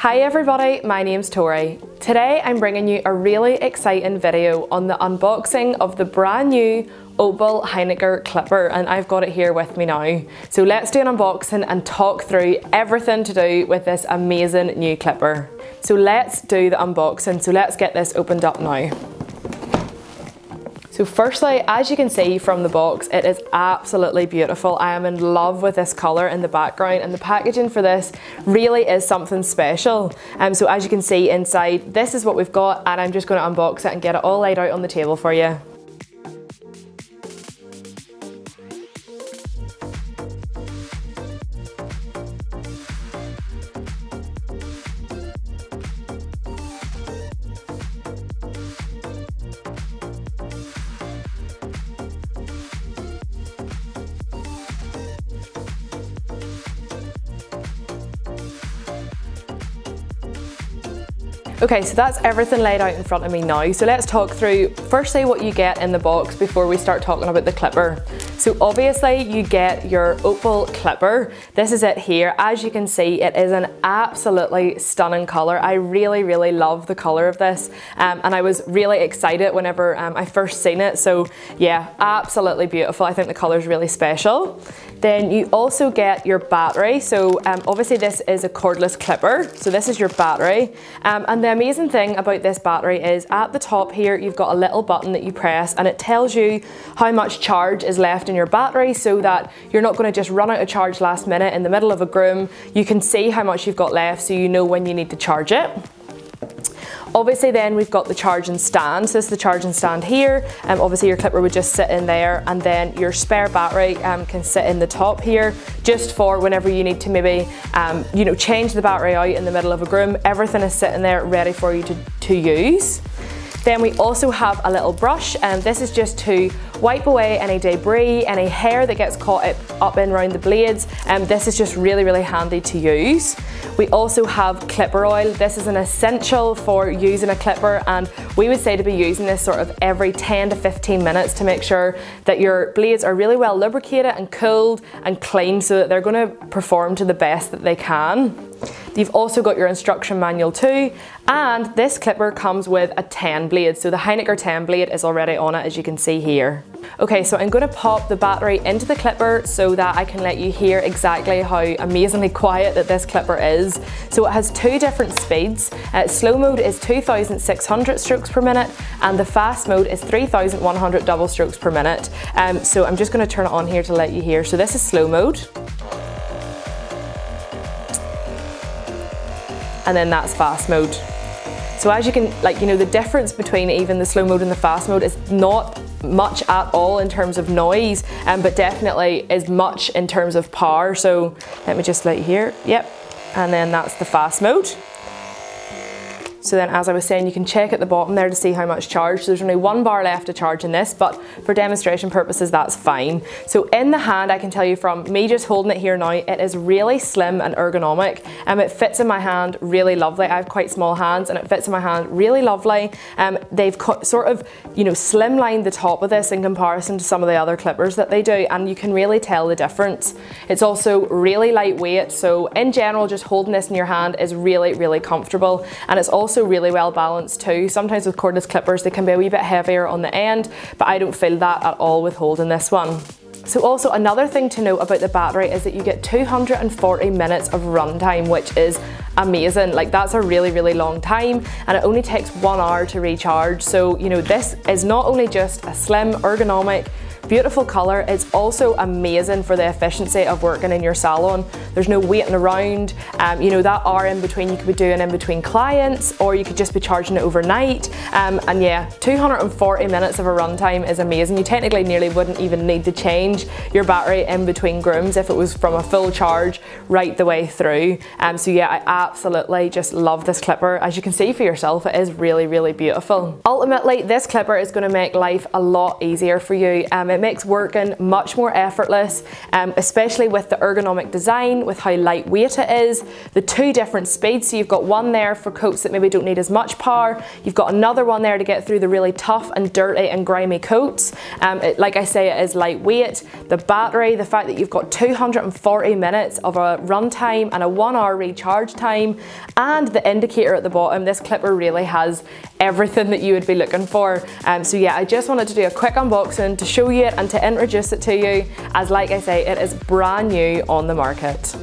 Hi everybody, my name's Tori. Today I'm bringing you a really exciting video on the unboxing of the brand new Opal Heiniger Clipper and I've got it here with me now. So let's do an unboxing and talk through everything to do with this amazing new clipper. So let's do the unboxing, so let's get this opened up now. So firstly, as you can see from the box, it is absolutely beautiful. I am in love with this colour in the background and the packaging for this really is something special. Um, so as you can see inside, this is what we've got and I'm just going to unbox it and get it all laid out on the table for you. Okay, so that's everything laid out in front of me now. So let's talk through firstly what you get in the box before we start talking about the clipper. So obviously you get your Opal clipper. This is it here. As you can see, it is an absolutely stunning color. I really, really love the color of this. Um, and I was really excited whenever um, I first seen it. So yeah, absolutely beautiful. I think the color is really special. Then you also get your battery. So um, obviously this is a cordless clipper. So this is your battery. Um, and the amazing thing about this battery is at the top here, you've got a little button that you press and it tells you how much charge is left your battery so that you're not gonna just run out of charge last minute in the middle of a groom. You can see how much you've got left so you know when you need to charge it. Obviously then we've got the charging stand. So this is the charging stand here. Um, obviously your clipper would just sit in there and then your spare battery um, can sit in the top here just for whenever you need to maybe um, you know change the battery out in the middle of a groom. Everything is sitting there ready for you to, to use. Then we also have a little brush and this is just to wipe away any debris, any hair that gets caught up in around the blades and this is just really really handy to use. We also have clipper oil. This is an essential for using a clipper and we would say to be using this sort of every 10 to 15 minutes to make sure that your blades are really well lubricated and cooled and clean so that they're going to perform to the best that they can. You've also got your instruction manual too, and this clipper comes with a 10 blade. So the Heiniger 10 blade is already on it, as you can see here. Okay, so I'm gonna pop the battery into the clipper so that I can let you hear exactly how amazingly quiet that this clipper is. So it has two different speeds. Uh, slow mode is 2,600 strokes per minute, and the fast mode is 3,100 double strokes per minute. Um, so I'm just gonna turn it on here to let you hear. So this is slow mode. And then that's fast mode. So as you can, like, you know, the difference between even the slow mode and the fast mode is not much at all in terms of noise, um, but definitely is much in terms of power. So let me just let you hear, yep. And then that's the fast mode. So then as I was saying, you can check at the bottom there to see how much charge. So there's only one bar left to charge in this, but for demonstration purposes, that's fine. So in the hand, I can tell you from me just holding it here now, it is really slim and ergonomic. Um, it fits in my hand really lovely. I have quite small hands and it fits in my hand really lovely. Um, they've sort of, you know, slimlined the top of this in comparison to some of the other clippers that they do, and you can really tell the difference. It's also really lightweight, so in general, just holding this in your hand is really, really comfortable. And it's also also really well balanced too. Sometimes with cordless clippers they can be a wee bit heavier on the end, but I don't feel that at all with holding this one. So also another thing to note about the battery is that you get 240 minutes of runtime, which is amazing. Like that's a really, really long time and it only takes one hour to recharge. So, you know, this is not only just a slim, ergonomic, Beautiful colour, it's also amazing for the efficiency of working in your salon. There's no waiting around, um, you know, that hour in between you could be doing in between clients or you could just be charging it overnight. Um, and yeah, 240 minutes of a runtime is amazing. You technically nearly wouldn't even need to change your battery in between grooms if it was from a full charge right the way through. Um, so yeah, I absolutely just love this clipper. As you can see for yourself, it is really, really beautiful. Ultimately, this clipper is going to make life a lot easier for you. Um, it it makes working much more effortless, um, especially with the ergonomic design, with how lightweight it is, the two different speeds. So you've got one there for coats that maybe don't need as much power. You've got another one there to get through the really tough and dirty and grimy coats. Um, it, like I say, it is lightweight. The battery, the fact that you've got 240 minutes of a run time and a one hour recharge time, and the indicator at the bottom, this clipper really has everything that you would be looking for. Um, so yeah, I just wanted to do a quick unboxing to show you it and to introduce it to you as like I say, it is brand new on the market.